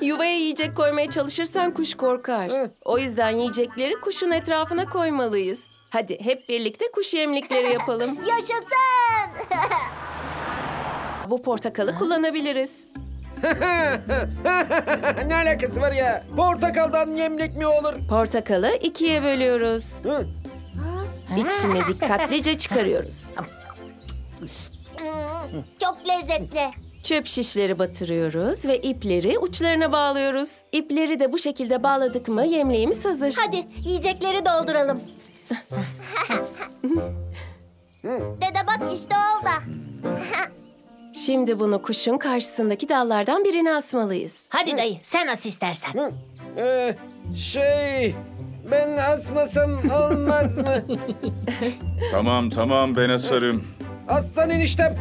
Yuvaya yiyecek koymaya çalışırsan kuş korkar. O yüzden yiyecekleri kuşun etrafına koymalıyız. Hadi hep birlikte kuş yemlikleri yapalım. Yaşasın. Bu portakalı kullanabiliriz. ne alakası var ya? Portakaldan yemlik mi olur? Portakalı ikiye bölüyoruz. Hı? İçini dikkatlice çıkarıyoruz. Çok lezzetli. Çöp şişleri batırıyoruz ve ipleri uçlarına bağlıyoruz. İpleri de bu şekilde bağladık mı yemliğimiz hazır. Hadi yiyecekleri dolduralım. Dede bak işte oldu. Şimdi bunu kuşun karşısındaki dallardan birine asmalıyız. Hadi dayı sen as istersen. Ee, şey... Ben asmasam olmaz mı? Tamam tamam ben asarım. Aslan eniştem.